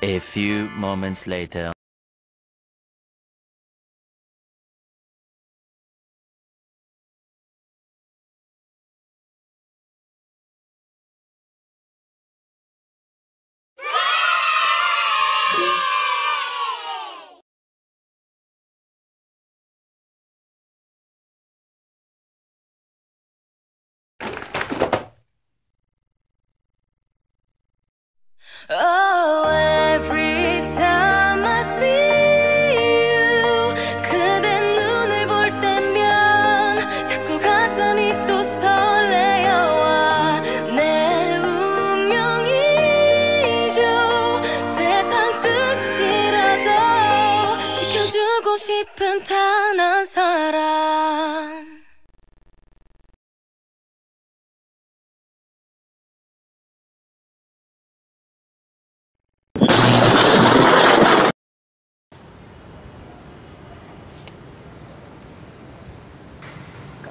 A few moments later. Oh,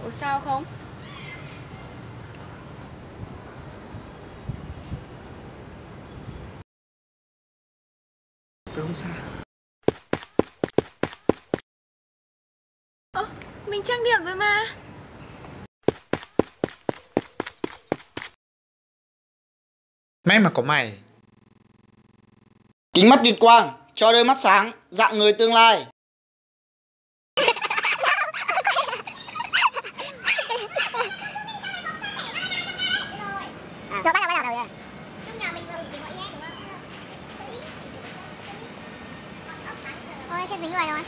Cậu sao không? Tôi không sao Ơ, mình trang điểm rồi mà May mà có mày Kính mắt Việt Quang, cho đôi mắt sáng, dạng người tương lai. Trên 园